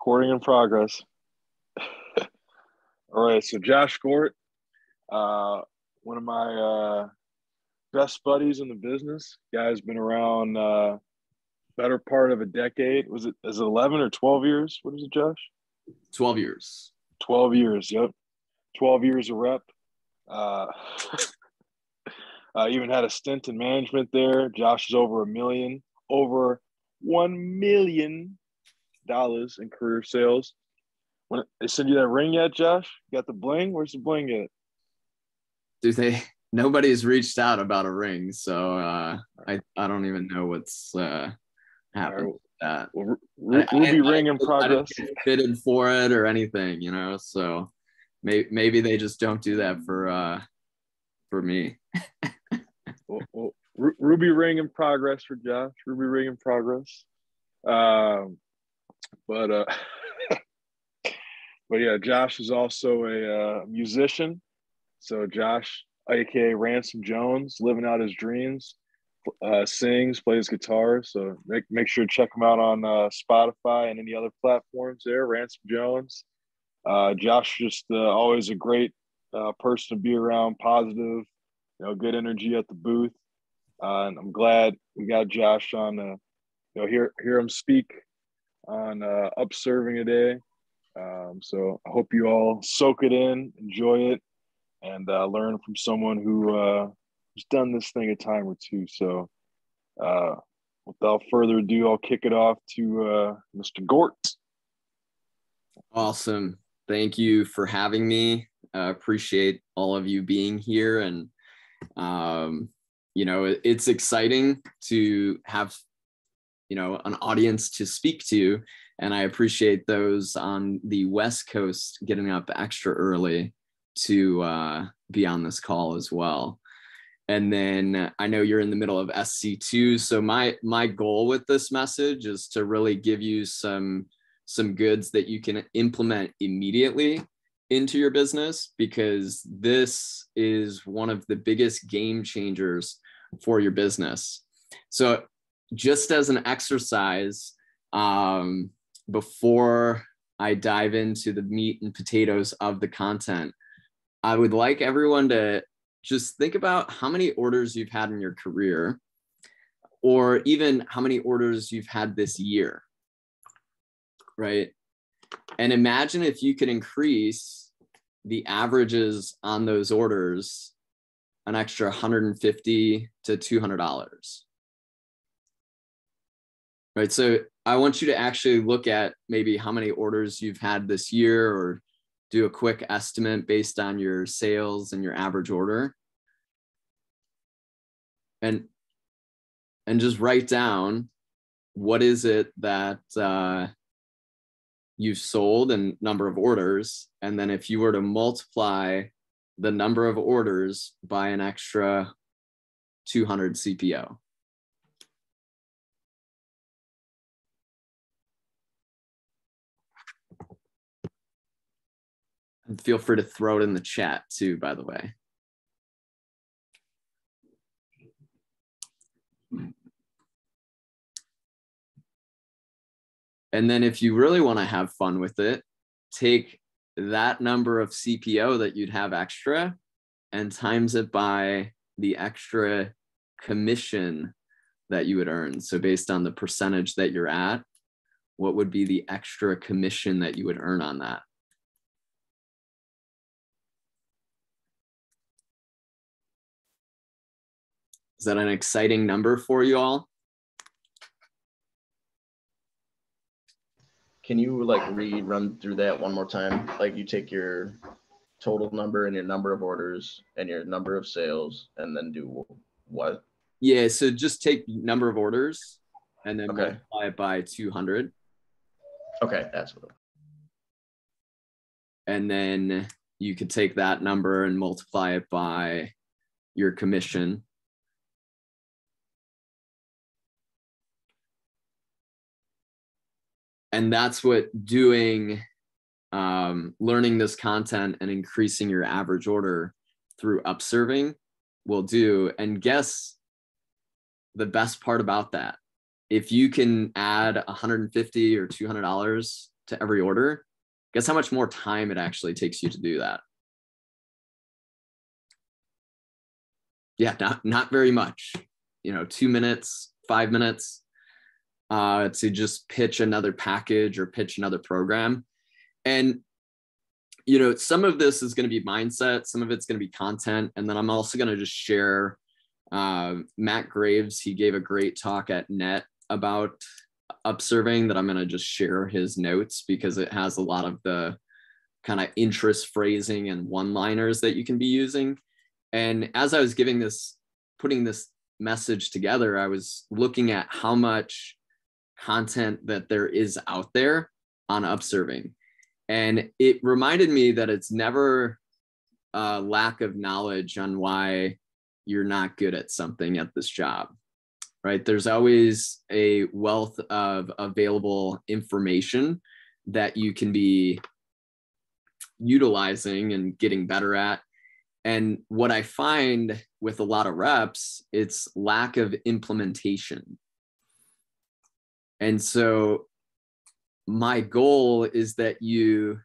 Recording in progress. All right, so Josh Gort, uh, one of my uh, best buddies in the business. Guy's been around uh, better part of a decade. Was it is it eleven or twelve years? What is it, Josh? Twelve years. Twelve years. Yep. Twelve years of rep. Uh, uh, even had a stint in management there. Josh is over a million, over one million dollars in career sales. When they send you that ring yet, Josh? You got the bling? Where's the bling at? Do they? Nobody's reached out about a ring, so uh, I I don't even know what's uh, happened. Right. That well, Ruby I, ring I, in progress. fitted for it or anything, you know. So maybe maybe they just don't do that for uh for me. well, well, Ruby ring in progress for Josh. Ruby ring in progress. Um, but uh, but yeah, Josh is also a uh, musician. So Josh, aka Ransom Jones, living out his dreams, uh, sings, plays guitar. So make make sure to check him out on uh, Spotify and any other platforms. There, Ransom Jones. Uh, Josh just uh, always a great uh, person to be around, positive, you know, good energy at the booth. Uh, and I'm glad we got Josh on. Uh, you know, hear hear him speak on uh, Upserving day. Um, so I hope you all soak it in, enjoy it, and uh, learn from someone who uh, who's done this thing a time or two. So uh, without further ado, I'll kick it off to uh, Mr. Gort. Awesome. Thank you for having me. I appreciate all of you being here. And, um, you know, it's exciting to have you know an audience to speak to. And i appreciate those on the west coast getting up extra early to uh, be on this call as well. And then i know you're in the middle of sc2 so my my goal with this message is to really give you some some goods that you can implement immediately into your business because this is one of the biggest game changers for your business. So just as an exercise um, before I dive into the meat and potatoes of the content, I would like everyone to just think about how many orders you've had in your career, or even how many orders you've had this year, right? And imagine if you could increase the averages on those orders an extra 150 to 200 dollars right? So I want you to actually look at maybe how many orders you've had this year or do a quick estimate based on your sales and your average order. And and just write down what is it that uh, you've sold and number of orders. And then if you were to multiply the number of orders by an extra 200 CPO. And feel free to throw it in the chat too, by the way. And then if you really want to have fun with it, take that number of CPO that you'd have extra and times it by the extra commission that you would earn. So based on the percentage that you're at, what would be the extra commission that you would earn on that? Is that an exciting number for you all? Can you like read run through that one more time? Like you take your total number and your number of orders and your number of sales and then do what? Yeah, so just take number of orders and then okay. multiply it by 200. Okay, that's what. And then you could take that number and multiply it by your commission and that's what doing um, learning this content and increasing your average order through upserving will do and guess the best part about that if you can add 150 or 200 dollars to every order, guess how much more time it actually takes you to do that? Yeah, not, not very much. You know, two minutes, five minutes uh, to just pitch another package or pitch another program. And you know, some of this is going to be mindset, some of it's going to be content, and then I'm also going to just share. Uh, Matt Graves, he gave a great talk at Net about upserving that I'm going to just share his notes because it has a lot of the kind of interest phrasing and one liners that you can be using. And as I was giving this, putting this message together, I was looking at how much content that there is out there on upserving. And it reminded me that it's never a lack of knowledge on why you're not good at something at this job right? There's always a wealth of available information that you can be utilizing and getting better at. And what I find with a lot of reps, it's lack of implementation. And so my goal is that you,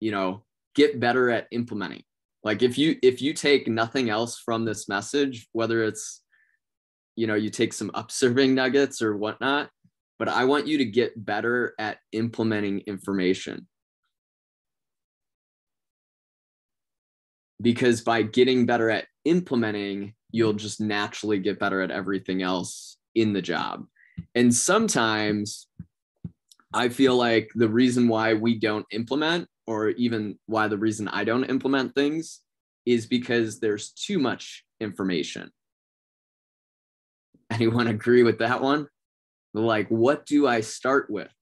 you know, get better at implementing. Like if you if you take nothing else from this message, whether it's you know you take some upserving nuggets or whatnot but i want you to get better at implementing information because by getting better at implementing you'll just naturally get better at everything else in the job and sometimes i feel like the reason why we don't implement or even why the reason i don't implement things is because there's too much information Anyone agree with that one? Like, what do I start with?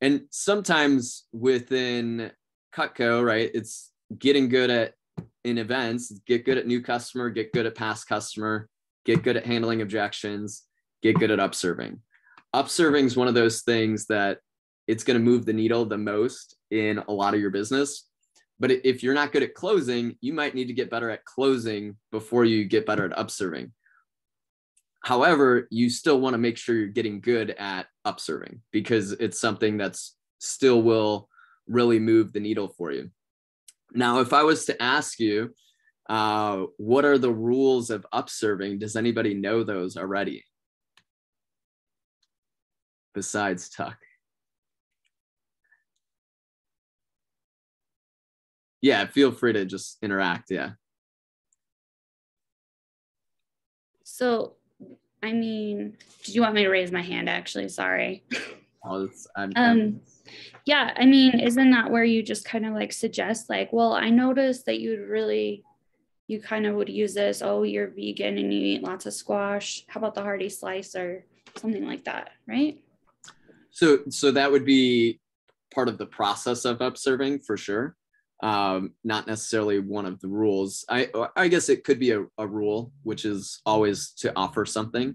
And sometimes within Cutco, right, it's getting good at in events, get good at new customer, get good at past customer, get good at handling objections, get good at upserving. Upserving is one of those things that it's going to move the needle the most in a lot of your business. But if you're not good at closing, you might need to get better at closing before you get better at upserving. However, you still want to make sure you're getting good at upserving because it's something that's still will really move the needle for you. Now, if I was to ask you, uh, what are the rules of upserving? Does anybody know those already? Besides Tuck. Yeah, feel free to just interact. Yeah. So I mean, did you want me to raise my hand? Actually, sorry. Oh, I'm, um, yeah, I mean, isn't that where you just kind of like suggest, like, well, I noticed that you'd really, you kind of would use this. Oh, you're vegan and you eat lots of squash. How about the hearty slice or something like that, right? So, so that would be part of the process of upserving for sure um, not necessarily one of the rules. I I guess it could be a, a rule, which is always to offer something,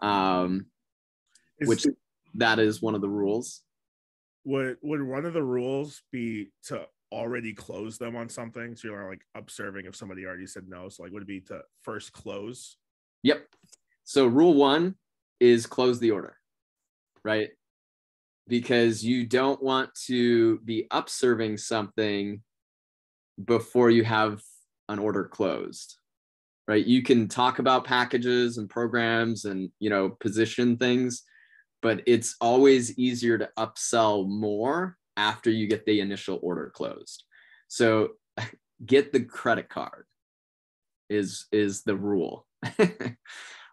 um, which that is one of the rules. Would would one of the rules be to already close them on something? So you're like upserving if somebody already said no. So like would it be to first close? Yep. So rule one is close the order, right? Because you don't want to be upserving something before you have an order closed right? You can talk about packages and programs and you know position things but it's always easier to upsell more after you get the initial order closed. So get the credit card is is the rule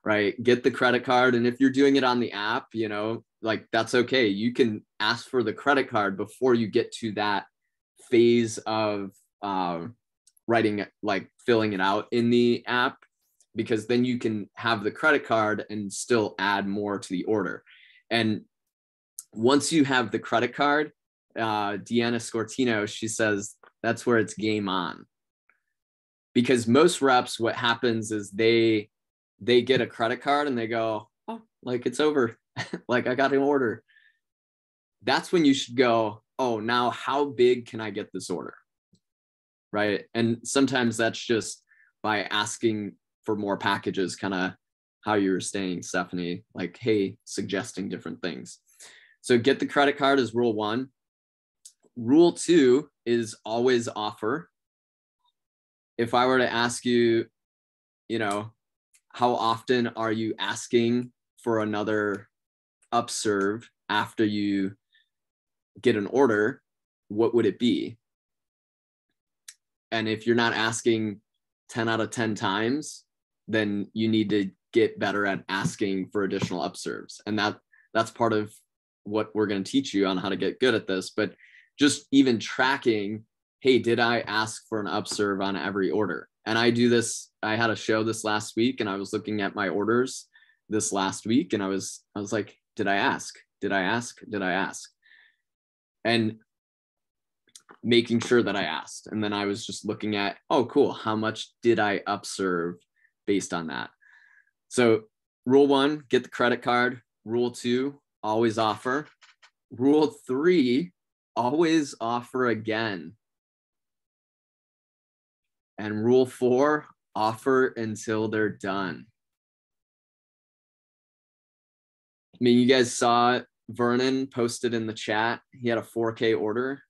right get the credit card and if you're doing it on the app you know like that's okay you can ask for the credit card before you get to that phase of uh, writing like filling it out in the app because then you can have the credit card and still add more to the order. And once you have the credit card, uh, Deanna Scortino, she says that's where it's game on. Because most reps, what happens is they they get a credit card and they go, oh, like it's over, like I got an order. That's when you should go, oh, now how big can I get this order? right? And sometimes that's just by asking for more packages, kind of how you were saying, Stephanie, like, hey, suggesting different things. So get the credit card is rule one. Rule two is always offer. If I were to ask you, you know, how often are you asking for another upserve after you get an order? What would it be? And if you're not asking 10 out of 10 times, then you need to get better at asking for additional upserves. And that that's part of what we're going to teach you on how to get good at this. But just even tracking, hey, did I ask for an upserve on every order? And I do this, I had a show this last week and I was looking at my orders this last week and I was I was like, did I ask? Did I ask? Did I ask? And making sure that I asked. And then I was just looking at, oh, cool. How much did I upserve based on that? So, rule one, get the credit card. Rule two, always offer. Rule three, always offer again. And rule four, offer until they're done. I mean, you guys saw Vernon posted in the chat. He had a 4K order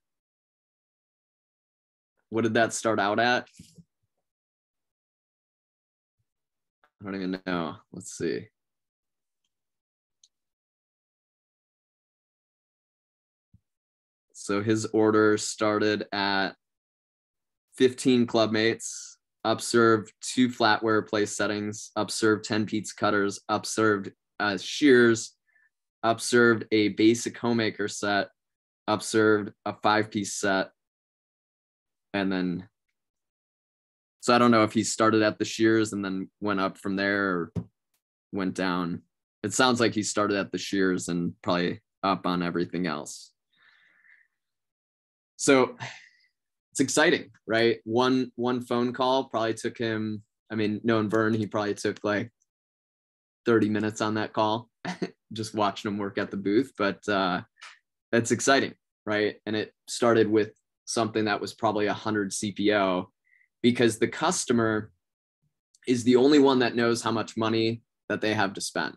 what did that start out at? I don't even know. Let's see. So his order started at 15 clubmates, upserved two flatware place settings, upserved 10 pizza cutters, upserved uh, shears, upserved a basic homemaker set, upserved a five piece set, and then so I don't know if he started at the shears and then went up from there or went down. It sounds like he started at the shears and probably up on everything else. So it's exciting, right? One one phone call probably took him, I mean, knowing Vern, he probably took like 30 minutes on that call, just watching him work at the booth. But uh it's exciting, right? And it started with something that was probably a 100 CPO because the customer is the only one that knows how much money that they have to spend.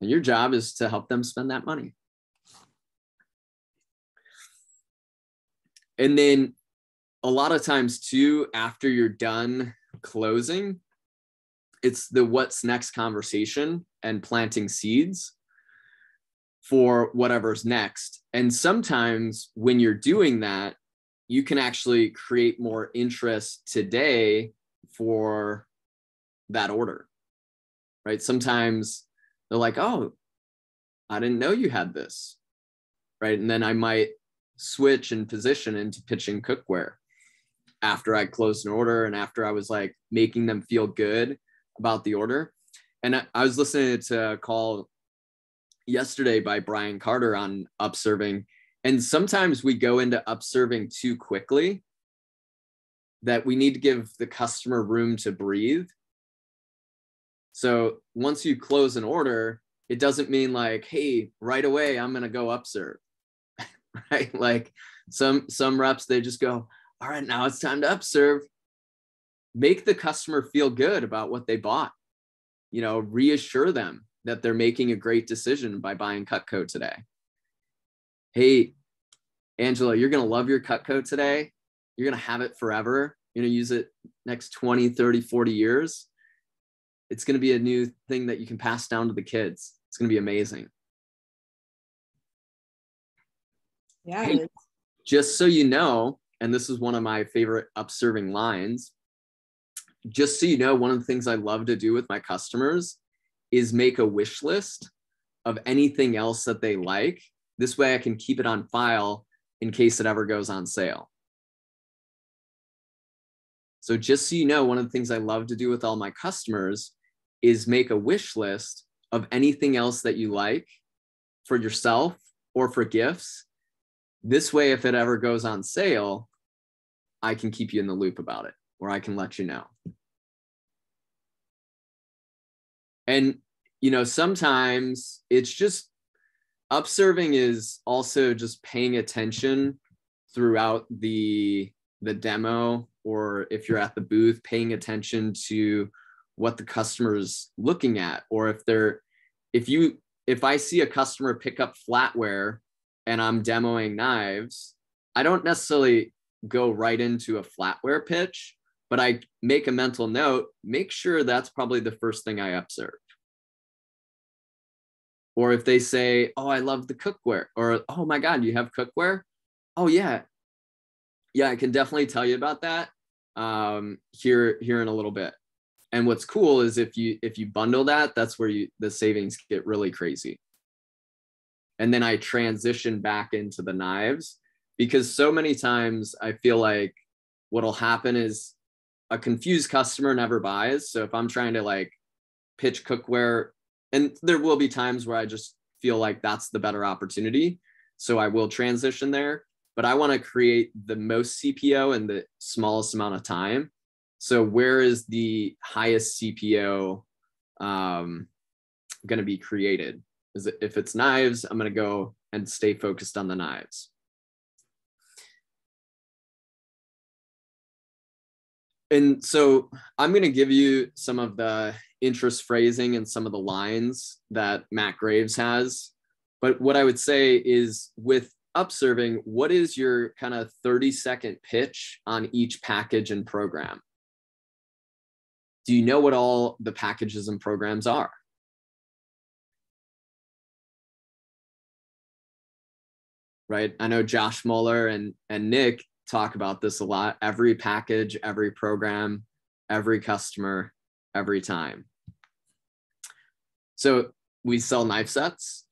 And your job is to help them spend that money. And then a lot of times, too, after you're done closing, it's the what's next conversation and planting seeds for whatever's next. And sometimes when you're doing that, you can actually create more interest today for that order, right? Sometimes they're like, oh, I didn't know you had this, right? And then I might switch and position into pitching cookware after I closed an order and after I was like making them feel good about the order. And I, I was listening to a call yesterday by Brian Carter on upserving. And sometimes we go into upserving too quickly that we need to give the customer room to breathe. So once you close an order, it doesn't mean like, hey, right away, I'm going to go upserve. right? Like some some reps, they just go, all right, now it's time to upserve. Make the customer feel good about what they bought. You know, reassure them that they're making a great decision by buying Cutco today. Hey, Angela, you're going to love your Cutco today. You're going to have it forever. You're going to use it next 20, 30, 40 years. It's going to be a new thing that you can pass down to the kids. It's going to be amazing. Yeah. Just so you know, and this is one of my favorite upserving lines, just so you know, one of the things I love to do with my customers is make a wish list of anything else that they like. This way I can keep it on file in case it ever goes on sale. So just so you know, one of the things I love to do with all my customers is make a wish list of anything else that you like for yourself or for gifts. This way, if it ever goes on sale, I can keep you in the loop about it, or I can let you know. and you know sometimes it's just upserving is also just paying attention throughout the the demo or if you're at the booth paying attention to what the customer is looking at or if they're if you if I see a customer pick up flatware and I'm demoing knives, I don't necessarily go right into a flatware pitch, but I make a mental note, make sure that's probably the first thing I observe. Or if they say, Oh, I love the cookware, or Oh my God, you have cookware? Oh, yeah. Yeah, I can definitely tell you about that um, here, here in a little bit. And what's cool is if you if you bundle that, that's where you the savings get really crazy. And then I transition back into the knives because so many times I feel like what'll happen is a confused customer never buys. So if I'm trying to like pitch cookware, and there will be times where I just feel like that's the better opportunity. So I will transition there, but I want to create the most CPO in the smallest amount of time. So where is the highest CPO um, going to be created? Is if it's knives, I'm going to go and stay focused on the knives. And so I'm going to give you some of the interest phrasing and some of the lines that Matt Graves has. But what I would say is with upserving, what is your kind of 30 second pitch on each package and program? Do you know what all the packages and programs are? Right. I know Josh Muller and, and Nick talk about this a lot. Every package, every program, every customer, every time. So we sell knife sets,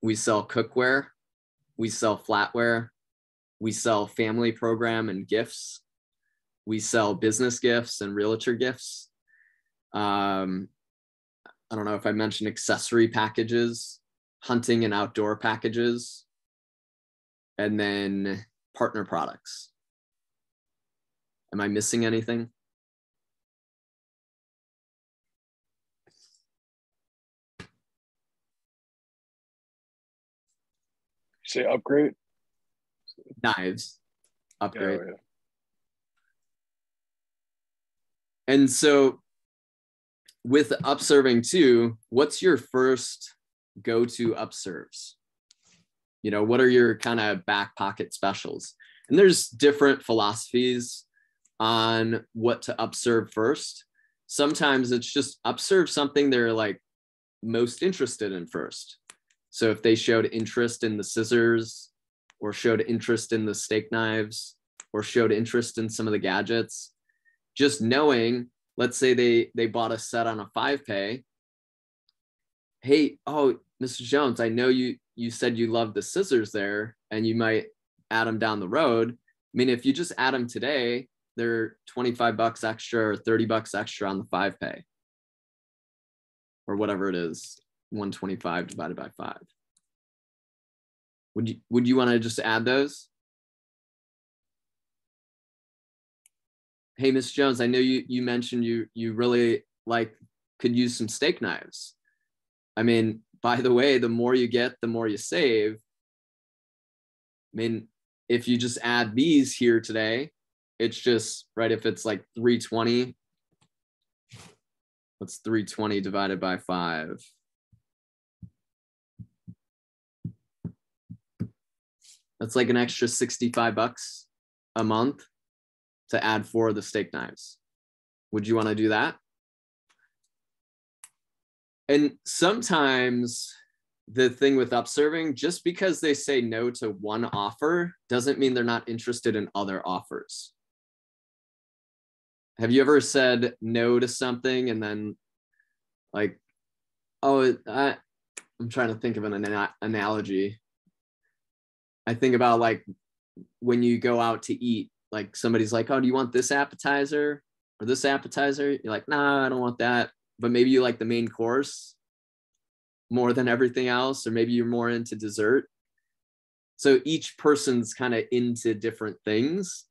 we sell cookware, we sell flatware, we sell family program and gifts, we sell business gifts and realtor gifts. Um, I don't know if I mentioned accessory packages, hunting and outdoor packages, and then partner products. Am I missing anything? Say upgrade. Knives, upgrade. Oh, yeah. And so with upserving too, what's your first go-to upserves? You know, what are your kind of back pocket specials? And there's different philosophies on what to upserve first. Sometimes it's just upserve something they're like most interested in first. So if they showed interest in the scissors or showed interest in the steak knives or showed interest in some of the gadgets, just knowing let's say they they bought a set on a five pay hey oh mr jones i know you you said you love the scissors there and you might add them down the road. I mean if you just add them today they're 25 bucks extra or 30 bucks extra on the five pay. Or whatever it is 125 divided by five. Would you would you want to just add those? Hey miss jones i know you you mentioned you you really like could use some steak knives. I mean by the way the more you get the more you save i mean if you just add these here today it's just right if it's like 320 what's 320 divided by 5 that's like an extra 65 bucks a month to add four of the steak knives. Would you want to do that? And sometimes the thing with upserving, just because they say no to one offer doesn't mean they're not interested in other offers. Have you ever said no to something and then like, oh, I, I'm trying to think of an ana- analogy. I think about like when you go out to eat like somebody's like, oh, do you want this appetizer or this appetizer? You're like, nah, I don't want that. But maybe you like the main course more than everything else, or maybe you're more into dessert. So each person's kind of into different things.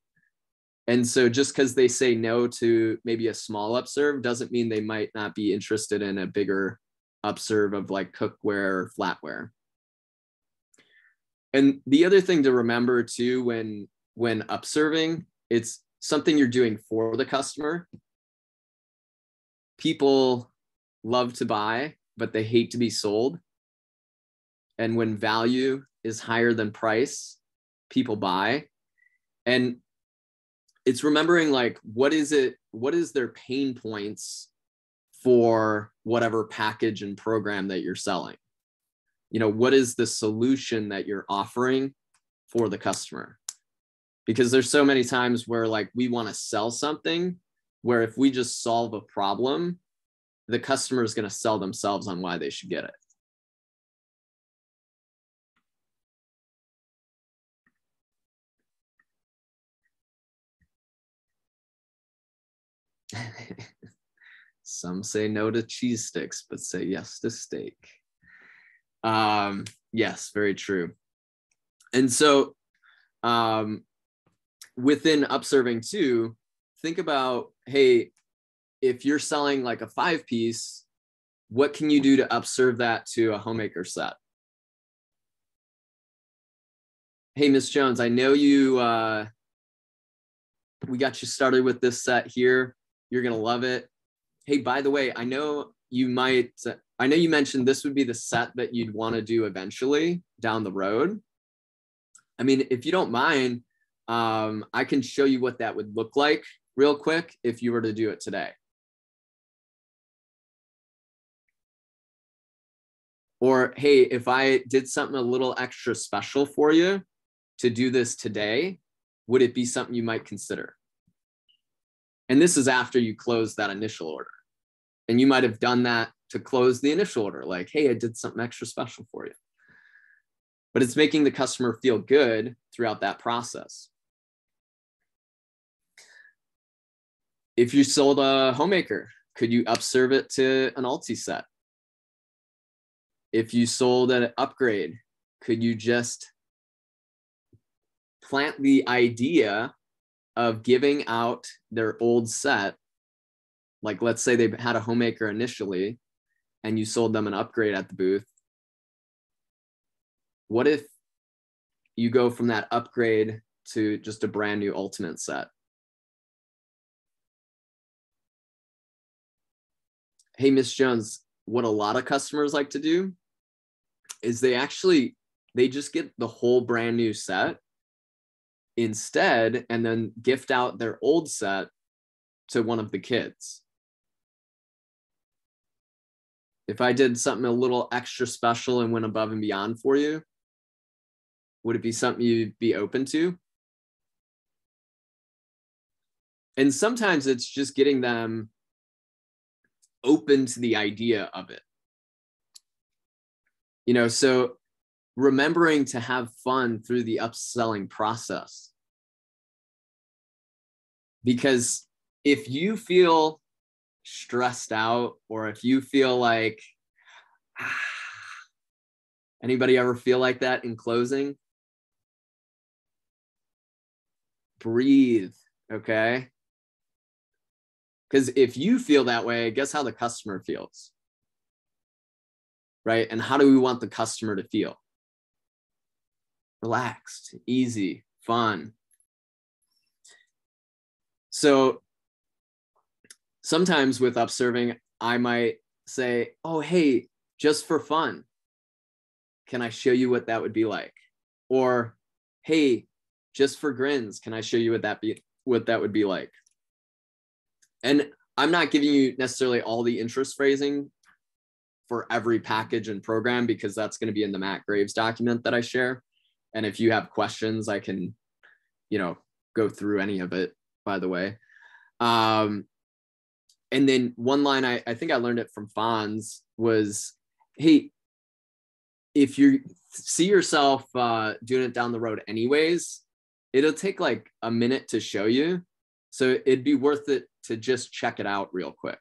And so just because they say no to maybe a small upserve doesn't mean they might not be interested in a bigger upserve of like cookware or flatware. And the other thing to remember too when when upserving, it's something you're doing for the customer. People love to buy, but they hate to be sold. And when value is higher than price, people buy. And it's remembering like what is it, what is their pain points for whatever package and program that you're selling? You know, what is the solution that you're offering for the customer? Because there's so many times where like we want to sell something where if we just solve a problem, the customer is going to sell themselves on why they should get it. Some say no to cheese sticks, but say yes to steak. Um, yes, very true. And so um, within upserving too, think about hey, if you're selling like a five piece, what can you do to upserve that to a homemaker set? Hey, Miss Jones, I know you, uh, we got you started with this set here. You're to love it. Hey, by the way, I know you might, I know you mentioned this would be the set that you'd want to do eventually down the road. I mean, if you don't mind, um, I can show you what that would look like real quick if you were to do it today. Or, hey, if I did something a little extra special for you to do this today, would it be something you might consider? And this is after you close that initial order. And you might have done that to close the initial order, like, hey, I did something extra special for you. But it's making the customer feel good throughout that process. If you sold a homemaker, could you upserve it to an Alti set? If you sold an upgrade, could you just plant the idea of giving out their old set? Like, let's say they had a homemaker initially and you sold them an upgrade at the booth. What if you go from that upgrade to just a brand new ultimate set? Hey, Miss Jones, what a lot of customers like to do is they actually they just get the whole brand new set instead and then gift out their old set to one of the kids. If I did something a little extra special and went above and beyond for you, would it be something you'd be open to? And sometimes it's just getting them open to the idea of it. You know, so remembering to have fun through the upselling process. Because if you feel stressed out or if you feel like ah, anybody ever feel like that in closing breathe okay because if you feel that way, guess how the customer feels? Right. And how do we want the customer to feel? Relaxed, easy, fun. So sometimes with upserving, I might say, oh, hey, just for fun, can I show you what that would be like? Or, hey, just for grins, can I show you what that be what that would be like? And I'm not giving you necessarily all the interest phrasing for every package and program because that's going to be in the Matt Graves document that I share. And if you have questions, I can, you know, go through any of it, by the way. Um, and then one line I, I think I learned it from Fonz was, hey, if you see yourself uh, doing it down the road anyways, it'll take like a minute to show you. So it'd be worth it to just check it out real quick.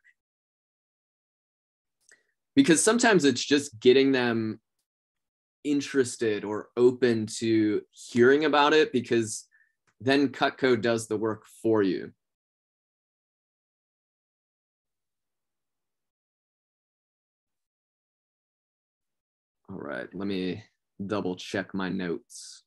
Because sometimes it's just getting them interested or open to hearing about it because then Cutco does the work for you. All right, let me double check my notes.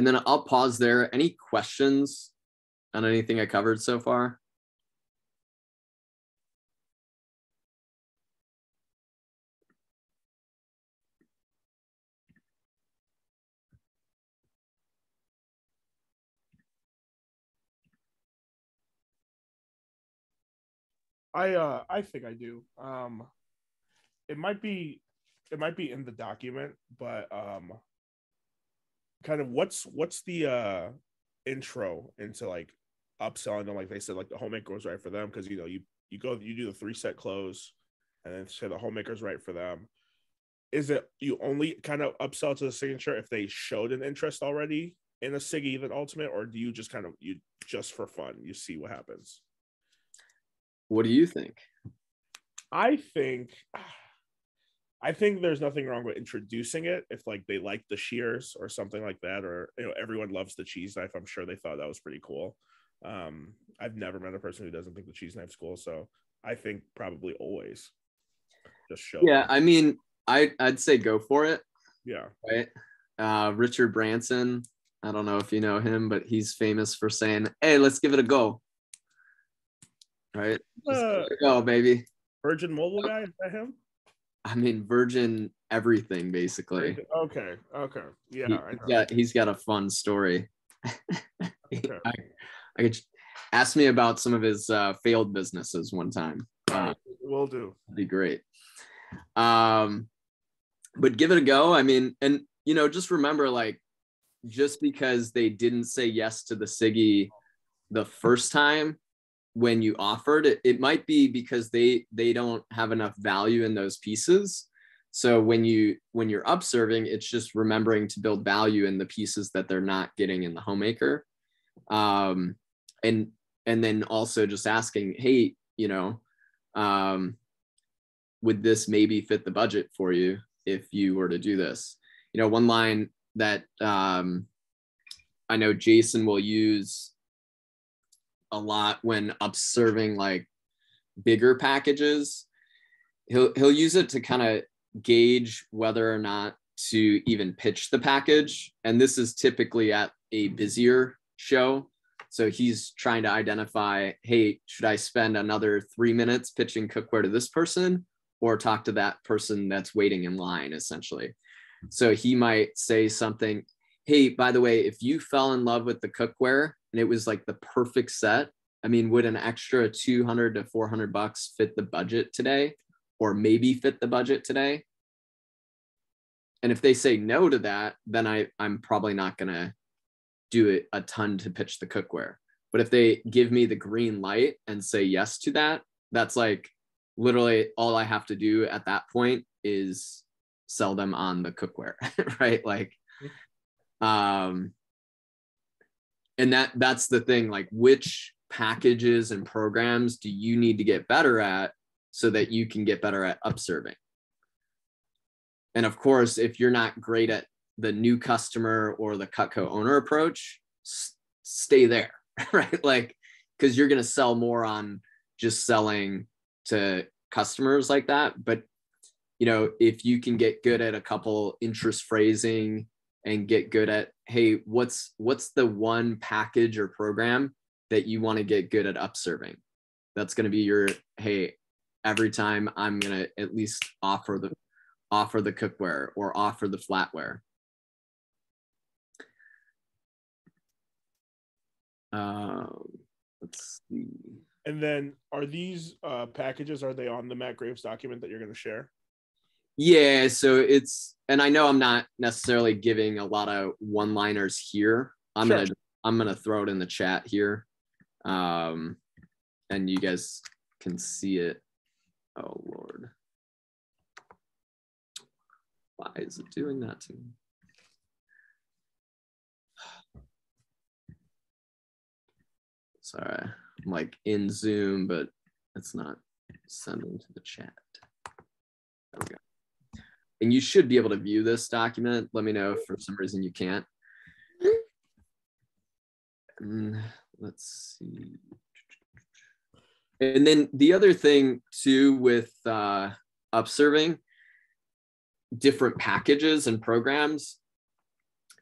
And then I'll pause there. Any questions on anything I covered so far? I uh I think I do. Um it might be it might be in the document, but um kind of what's what's the uh intro into like upselling them? Like they said like the homemaker was right for them because you know you you go you do the three set close and then say the homemaker's right for them. Is it you only kind of upsell to the signature if they showed an interest already in a siggy even ultimate or do you just kind of you just for fun you see what happens? What do you think? I think I think there's nothing wrong with introducing it if like they like the shears or something like that, or you know, everyone loves the cheese knife. I'm sure they thought that was pretty cool. Um, I've never met a person who doesn't think the cheese knife's cool, so I think probably always just show. Yeah, I mean, I I'd say go for it, yeah, right? Uh, Richard Branson. I don't know if you know him, but he's famous for saying, "Hey, let's give it a go." Right? Uh, give it a go, baby. Virgin Mobile guy is that him? I mean, Virgin everything basically. Okay, okay, yeah, He- I know. yeah, he's got a fun story. Okay. I, I could ask me about some of his uh, failed businesses one time. Uh, Will do. Be great. Um, but give it a go. I mean, and you know, just remember, like, just because they didn't say yes to the Siggy the first time when you offered it, it might be because they they don't have enough value in those pieces. So when you when you're upserving, it's just remembering to build value in the pieces that they're not getting in the homemaker. Um, and and then also just asking, hey, you know, um, would this maybe fit the budget for you if you were to do this? You know, one line that um, I know Jason will use a lot when upserving like bigger packages. He'll he'll use it to kind of gauge whether or not to even pitch the package, and this is typically at a busier show. So he's trying to identify, hey, should I spend another three minutes pitching cookware to this person or talk to that person that's waiting in line, essentially? So he might say something, hey, by the way, if you fell in love with the cookware and it was like the perfect set, I mean, would an extra 200 to 400 bucks fit the budget today or maybe fit the budget today? And if they say no to that, then I, I'm probably not going to do it a ton to pitch the cookware. But if they give me the green light and say yes to that, that's like literally all I have to do at that point is sell them on the cookware, right? Like, um, and that that's the thing. Like, which packages and programs do you need to get better at so that you can get better at upserving? And of course, if you're not great at the new customer or the Cutco owner approach, s- stay there, right? Like, because you're going to sell more on just selling to customers like that. But, you know, if you can get good at a couple interest phrasing and get good at, hey, what's what's the one package or program that you want to get good at upserving? That's going to be your, hey, every time I'm going to at least offer the offer the cookware or offer the flatware. Um, let's see. And then are these uh, packages, are they on the Matt Graves document that you're going to share? Yeah, so it's and I know I'm not necessarily giving a lot of one-liners here. I'm Sure. gonna I'm gonna throw it in the chat here. Um and you guys can see it. Oh lord. Why is it doing that to me? Sorry, I'm like in Zoom, but it's not sending to the chat. There we go. And you should be able to view this document. Let me know if for some reason you can't. And let's see. And then the other thing too with uh, upserving different packages and programs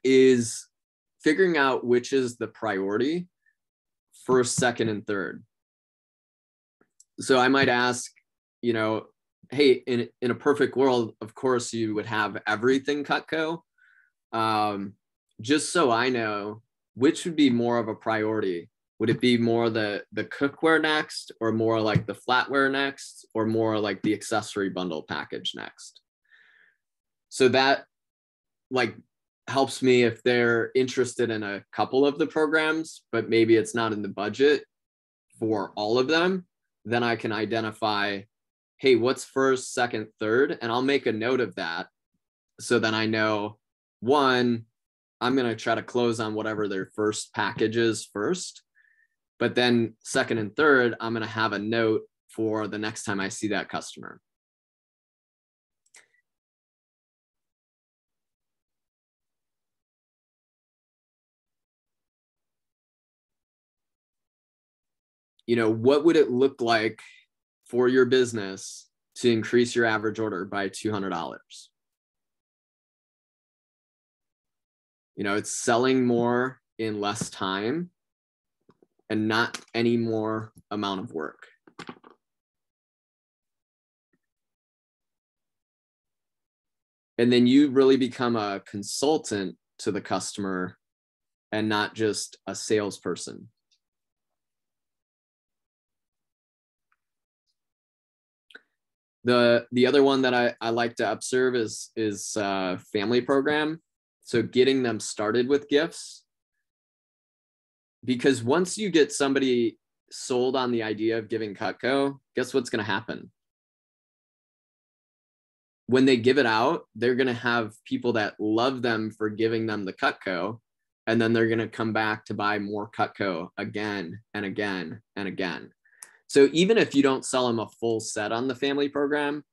is figuring out which is the priority first, second, and third. So I might ask, you know, hey, in, in a perfect world, of course, you would have everything Cutco. Um, just so I know which would be more of a priority. Would it be more the the cookware next, or more like the flatware next, or more like the accessory bundle package next? So that like helps me if they're interested in a couple of the programs, but maybe it's not in the budget for all of them, then I can identify, hey, what's first, second, third? And I'll make a note of that. So then I know one, I'm going to try to close on whatever their first package is first. But then second and third, I'm going to have a note for the next time I see that customer. you know, what would it look like for your business to increase your average order by $200? You know, it's selling more in less time and not any more amount of work. And then you really become a consultant to the customer and not just a salesperson. The the other one that I, I like to observe is is uh, family program. So getting them started with gifts. Because once you get somebody sold on the idea of giving Cutco, guess what's going to happen? When they give it out, they're going to have people that love them for giving them the Cutco, and then they're going to come back to buy more Cutco again and again and again. So even if you don't sell them a full set on the family program,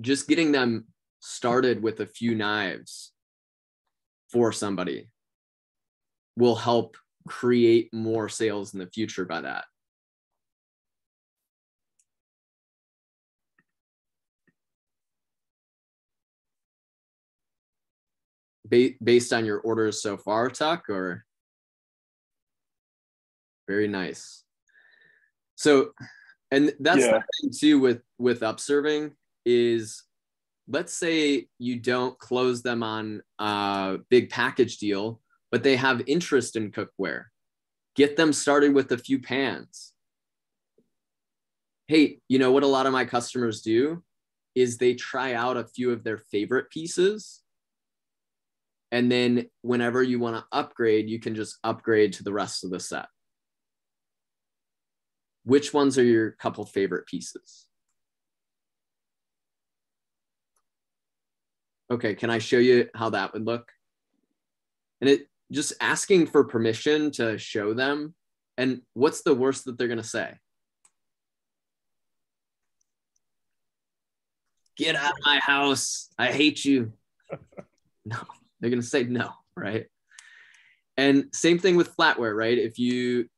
just getting them started with a few knives for somebody will help create more sales in the future by that. based on your orders so far, Tuck, or very nice. So, and that's yeah. the thing too with with upserving is let's say you don't close them on a big package deal, but they have interest in cookware. Get them started with a few pans. Hey, you know what a lot of my customers do is they try out a few of their favorite pieces. And then whenever you want to upgrade, you can just upgrade to the rest of the set which ones are your couple favorite pieces? Okay, can I show you how that would look? And it just asking for permission to show them. And what's the worst that they're going to say? Get out of my house. I hate you. no, they're going to say no, right? And same thing with flatware, right? If you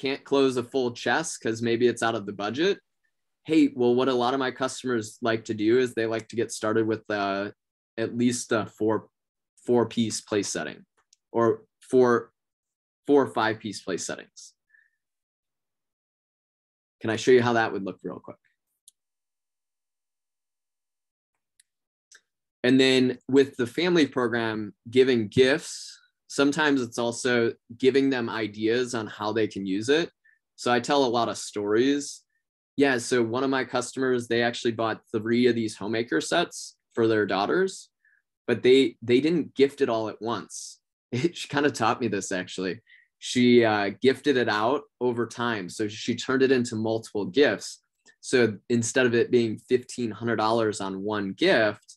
can't close a full chest because maybe it's out of the budget. Hey well what a lot of my customers like to do is they like to get started with uh, at least a four four piece place setting or four four or five piece place settings. Can i show you how that would look real quick? And then with the family program giving gifts sometimes it's also giving them ideas on how they can use it. So I tell a lot of stories. Yeah, so one of my customers, they actually bought three of these homemaker sets for their daughters, but they they didn't gift it all at once. It, she kind of taught me this actually. She uh, gifted it out over time, so she turned it into multiple gifts. So instead of it being fifteen hundred dollars on one gift,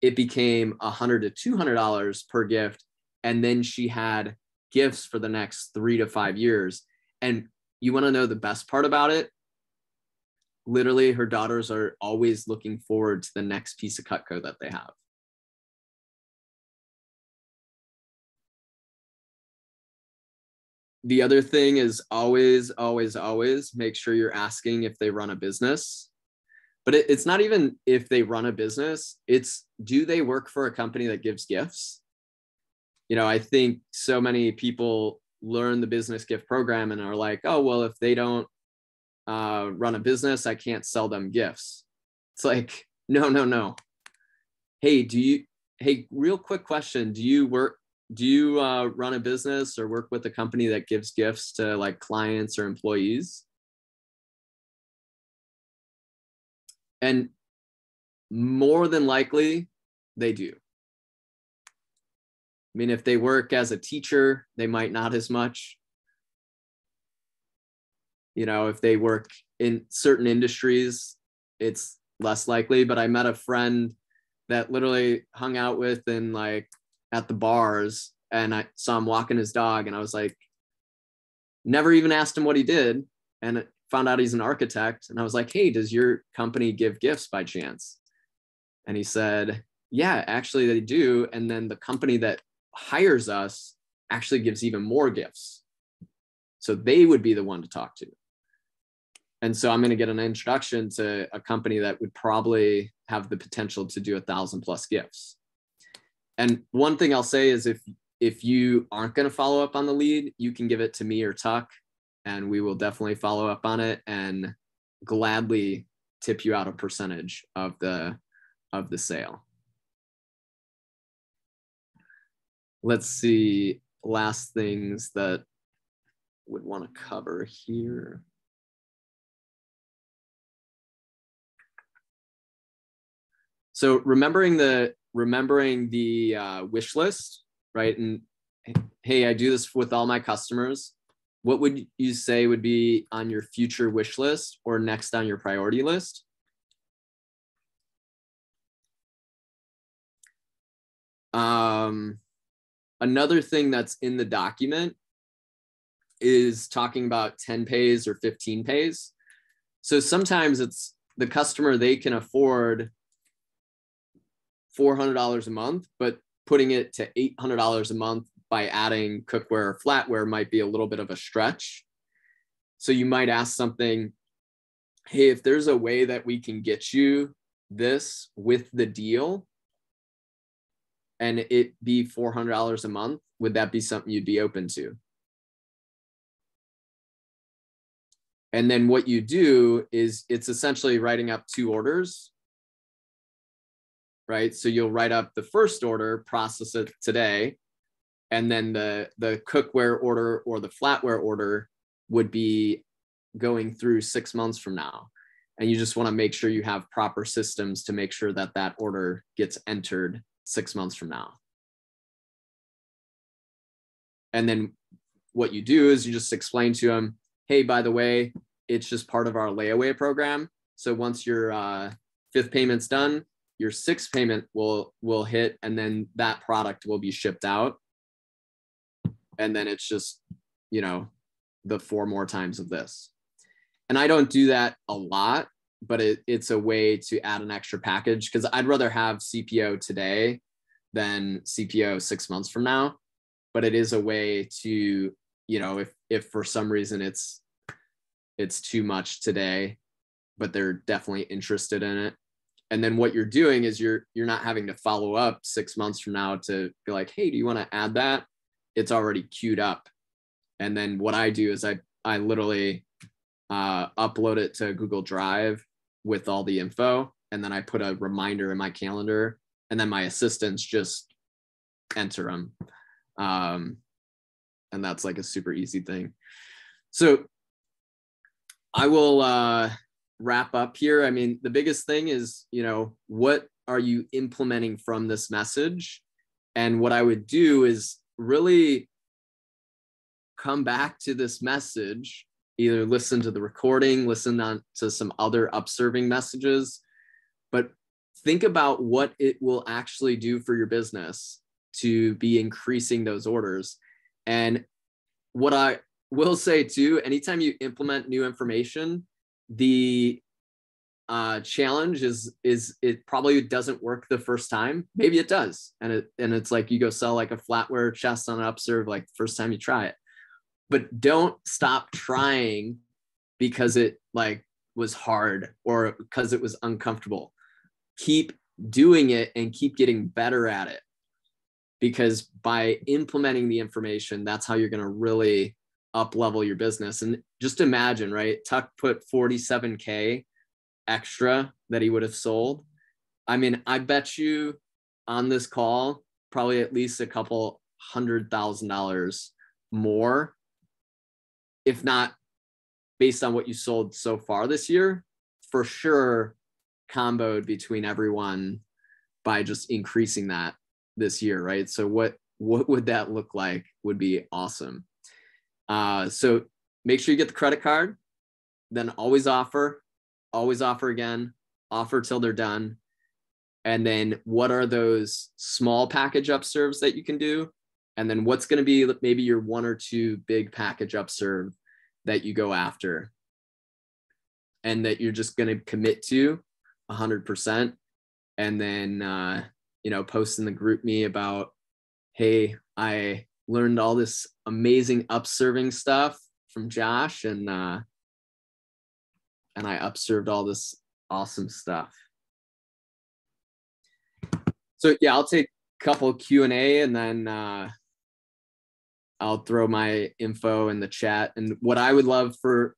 it became a hundred to two hundred dollars per gift and then she had gifts for the next three to five years. And you want to know the best part about it? Literally her daughters are always looking forward to the next piece of cutco that they have. The other thing is always always always make sure you're asking if they run a business. But it, it's not even if they run a business it's do they work for a company that gives gifts you know, I think so many people learn the business gift program and are like, oh, well, if they don't uh, run a business, I can't sell them gifts. It's like, no, no, no. Hey, do you, hey, real quick question. Do you work, do you uh, run a business or work with a company that gives gifts to like clients or employees? And more than likely, they do. Mean, if they work as a teacher, they might not as much. You know, if they work in certain industries, it's less likely. But I met a friend that literally hung out with and like at the bars, and I saw him walking his dog, and I was like, never even asked him what he did, and found out he's an architect. And I was like, hey, does your company give gifts by chance? And he said, yeah, actually they do. And then the company that hires us actually gives even more gifts. So they would be the one to talk to. And so I'm going to get an introduction to a company that would probably have the potential to do a thousand plus gifts. And one thing I'll say is if if you aren't going to follow up on the lead, you can give it to me or Tuck, and we will definitely follow up on it and gladly tip you out a percentage of the of the sale. Let's see last things that would want to cover here. So remembering the remembering the uh, wish list, right? And hey, I do this with all my customers. What would you say would be on your future wish list or next on your priority list? Um, Another thing that's in the document is talking about 10 pays or 15 pays. So sometimes it's the customer, they can afford $400 a month, but putting it to $800 a month by adding cookware or flatware might be a little bit of a stretch. So you might ask something, hey, if there's a way that we can get you this with the deal, and it be $400 a month, would that be something you'd be open to? And then what you do is it's essentially writing up two orders, right? So you'll write up the first order, process it today, and then the the cookware order or the flatware order would be going through six months from now and you just want to make sure you have proper systems to make sure that that order gets entered six months from now. And then what you do is you just explain to them, hey, by the way, it's just part of our layaway program. So once your uh, fifth payment's done, your sixth payment will will hit, and then that product will be shipped out. And then it's just, you know, the four more times of this. And I don't do that a lot but it, it's a way to add an extra package because I'd rather have CPO today than CPO six months from now. But it is a way to, you know, if if for some reason it's it's too much today, but they're definitely interested in it. And then what you're doing is you're you're not having to follow up six months from now to be like, hey, do you want to add that? It's already queued up. And then what I do is I I literally uh, upload it to Google Drive with all the info and then I put a reminder in my calendar and then my assistants just enter them. Um, and that's like a super easy thing. So I will uh, wrap up here. I mean, the biggest thing is, you know, what are you implementing from this message? And what I would do is really come back to this message either listen to the recording, listen on to some other upserving messages, but think about what it will actually do for your business to be increasing those orders. And what I will say too, anytime you implement new information, the uh, challenge is is it probably doesn't work the first time. Maybe it does, and it and it's like you go sell like a flatware chest on an upserve like first time you try it but don't stop trying because it like was hard or because it was uncomfortable keep doing it and keep getting better at it because by implementing the information, that's how you're going to really up level your business. And just imagine, right? Tuck put 47K extra that he would have sold. I mean, I bet you on this call, probably at least a couple hundred thousand dollars more, if not based on what you sold so far this year, for sure comboed between everyone by just increasing that this year, right? So what what would that look like would be awesome. Uh, so make sure you get the credit card, then always offer, always offer again, offer till they're done. And then what are those small package upserves that you can do? And then what's going to be maybe your one or two big package upserve that you go after? And that you're just going to commit to 100% and then uh, you know post in the group me about hey i learned all this amazing upserving stuff from josh and uh and i upserved all this awesome stuff. So yeah i'll take a couple q&a and then uh i'll throw my info in the chat and what i would love for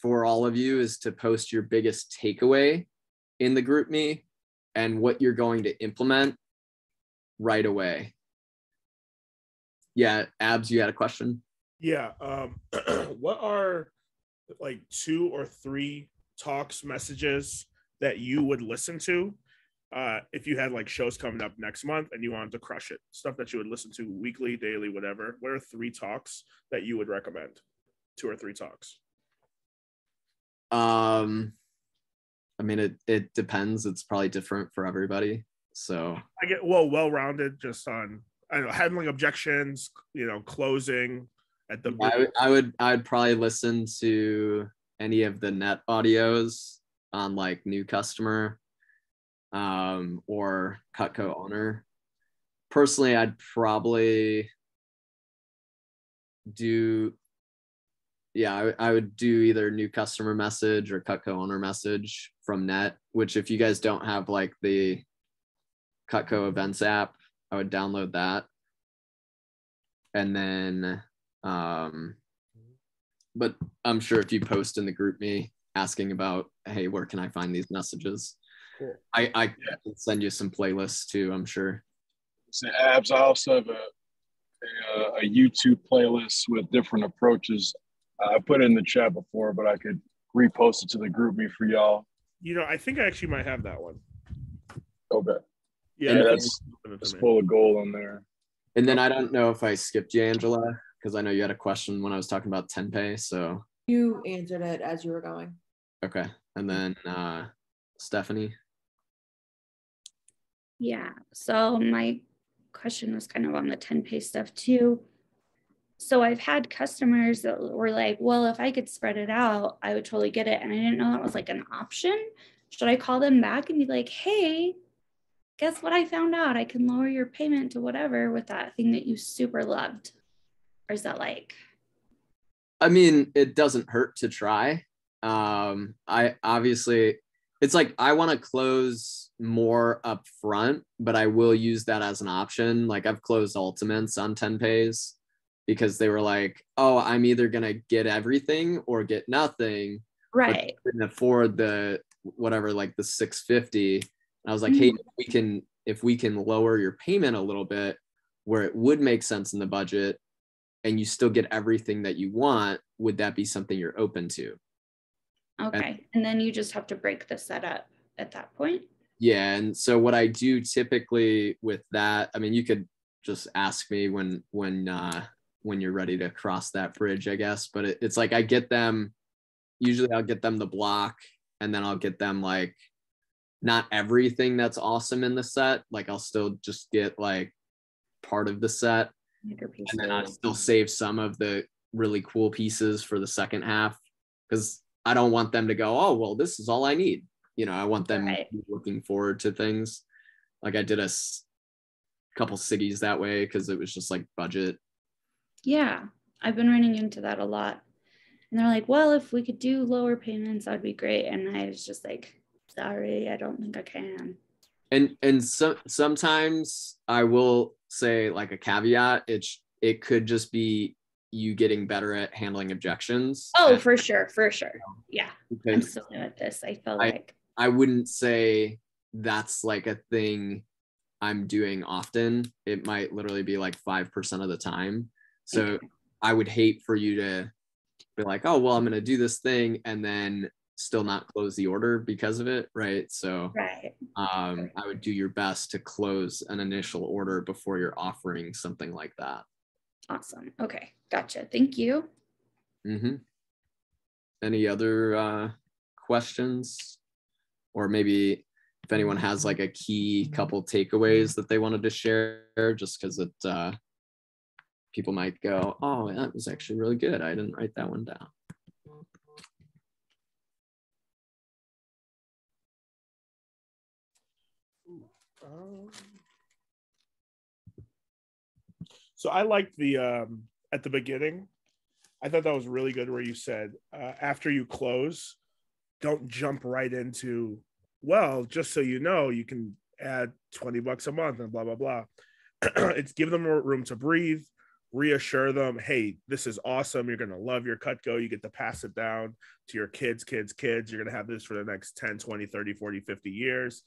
for all of you is to post your biggest takeaway in the group me and what you're going to implement right away. Yeah, Abs, you had a question? Yeah. Um, what are like two or three talks messages that you would listen to uh, if you had like shows coming up next month and you wanted to crush it? Stuff that you would listen to weekly, daily, whatever. What are three talks that you would recommend? Two or three talks. Um, I mean, it it depends. It's probably different for everybody. So I get well well rounded just on I don't know handling objections, you know, closing at the. I, would- I would I'd probably listen to any of the net audios on like new customer, um, or Cutco owner. Personally, I'd probably do yeah, I, I would do either new customer message or Cutco owner message from net, which if you guys don't have like the Cutco events app, I would download that. And then um but I'm sure if you post in the group me asking about, hey, where can I find these messages? Cool. I, I can send you some playlists too, I'm sure. So abs, I also have a, a, a YouTube playlist with different approaches. I put it in the chat before, but I could repost it to the GroupMe for y'all. You know, I think I actually might have that one. Okay. Yeah, Yeah, I think that's- you sent it to It's me. full of gold on there. And then I don't know if I skipped you, Angela, because I know you had a question when I was talking about 10 pay. So You answered it as you were going. okay. And then uh Stephanie. Yeah. So my question was kind of on the 10 pay stuff too. So I've had customers that were like, well, if I could spread it out, I would totally get it. And I didn't know that was like an option. Should I call them back and be like, hey, guess what I found out? I can lower your payment to whatever with that thing that you super loved. Or is that like, I mean, it doesn't hurt to try. Um, I obviously it's like I want to close more up front, but I will use that as an option. Like I've closed ultimates on 10 pays because they were like, oh, I'm either gonna get everything or get nothing. right? couldn't afford the whatever like the 650 and i was like hey mm. if we can if we can lower your payment a little bit where it would make sense in the budget and you still get everything that you want would that be something you're open to Okay. And then you just have to break the setup at that point. yeah and so what i do typically with that i mean you could just ask me when when uh when you're ready to cross that bridge i guess but it, it's like i get them usually i'll get them the block and then i'll get them like not everything that's awesome in the set like i'll still just get like part of the set and then i still save some of the really cool pieces for the second half because i don't want them to go oh well this is all i need you know i want them Right. looking forward to things like i did a s- couple ciggies that way because it was just like budget Yeah, I've been running into that a lot. And they're like, well, if we could do lower payments, that'd be great. And I was just like, sorry, I don't think I can. and and so sometimes I will say like a caveat. It's it could just be you getting better at handling objections. Oh, and- for sure, for sure. Yeah, I'm still new at this. I feel I- like I wouldn't say that's like a thing I'm doing often. It might literally be like 5% of the time. So Okay. I would hate for you to be like, oh, well, I'm going to do this thing and then still not close the order because of it. Right. So right. um, I would do your best to close an initial order before you're offering something like that. Awesome. Okay, gotcha. Thank you. hmm Any other uh, questions? Or maybe if anyone has like a key couple takeaways that they wanted to share, just because it uh, people might go, oh, that was actually really good. I didn't write that one down. Um, so I liked the um at the beginning. I thought that was really good where you said uh, after you close, don't jump right into well, just so you know, you can add 20 bucks a month and blah blah blah. it's give them room to breathe, reassure them, hey, this is awesome. You're gonna love your Cutco. You get to pass it down to your kids, kids, kids. You're gonna have this for the next 10, 20, 30, 40, 50 years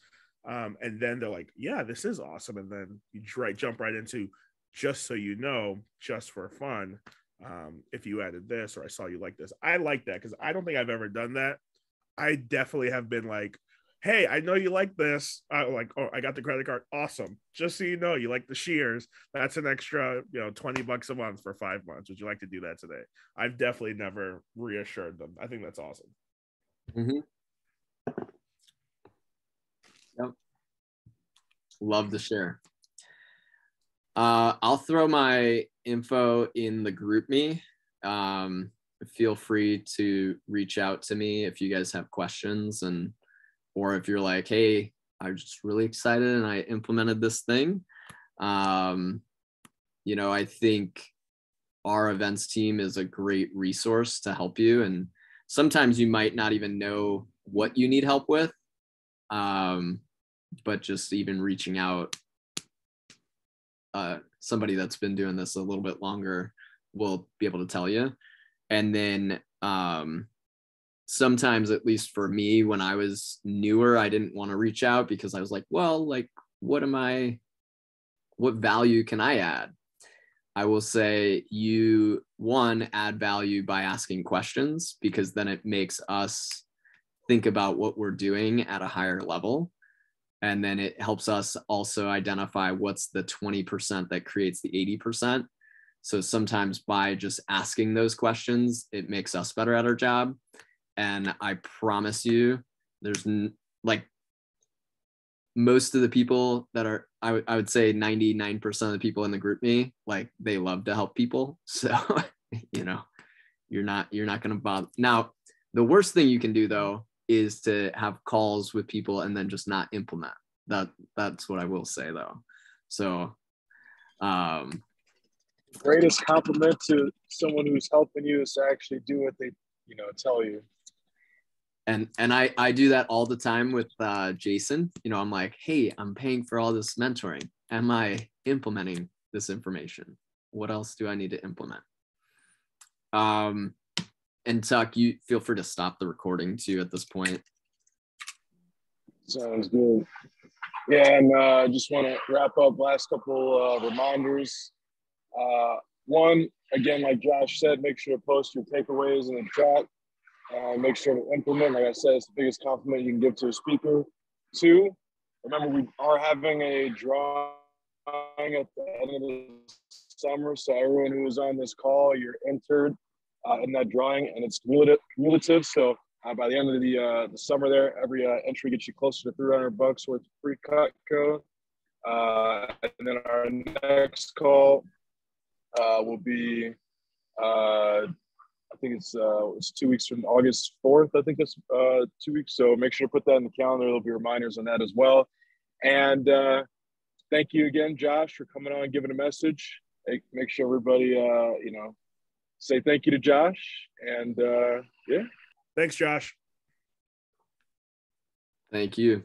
um, and then they're like, "Yeah, this is awesome," and then you right jump right into just so you know, just for fun. Um, if you added this or I saw you like this, I like that because I don't think I've ever done that. I definitely have been like, "Hey, I know you like this. I like, oh, I got the credit card. Awesome. Just so you know, you like the shears. That's an extra, you know, twenty bucks a month for five months. Would you like to do that today?" I've definitely never reassured them. I think that's awesome. Mm-hmm. Yep. Love to share. Uh, I'll throw my info in the group me. Um, feel free to reach out to me if you guys have questions and or if you're like, hey, I'm just really excited and I implemented this thing. Um, you know, I think our events team is a great resource to help you. And sometimes you might not even know what you need help with. Um, but just even reaching out uh, somebody that's been doing this a little bit longer will be able to tell you. And then um, sometimes at least for me when i was newer i didn't want to reach out because i was like well like what am i what value can i add? I will say you one add value by asking questions because then it makes us think about what we're doing at a higher level and then it helps us also identify what's the 20% that creates the 80% so sometimes by just asking those questions it makes us better at our job. And i promise you there's n- like most of the people that are I would I would say 99% of the people in the group me like they love to help people. So you know you're not you're not going to bother. Now the worst thing you can do though is to have calls with people and then just not implement. That that's what i will say though. So um Greatest compliment to someone who's helping you is to actually do what they, you know, tell you. and and i i do that all the time with uh jason. You know i'm like hey i'm paying for all this mentoring. Am i implementing this information? What else do i need to implement? Um and tuck you feel free to stop the recording too at this point Sounds good. Yeah, and uh, just want to wrap up last couple uh, reminders. Uh, one, again, like Josh said, make sure to post your takeaways in the chat. Uh, make sure to implement. Like I said, it's the biggest compliment you can give to a speaker. Two, remember we are having a drawing at the end of the summer. So everyone who is on this call, you're entered uh, in that drawing, and it's cumulative. cumulative so uh, by the end of the uh, the summer, there every uh, entry gets you closer to 300 bucks worth of free cut code. Uh, and then our next call uh, will be, I think it's it's two weeks from August 4th. I think it's two weeks. So make sure to put that in the calendar. There'll be reminders on that as well. And thank you again, Josh, for coming on and giving a message. Make, sure everybody, you know, say thank you to Josh. And uh, yeah. Thanks, Josh. thank you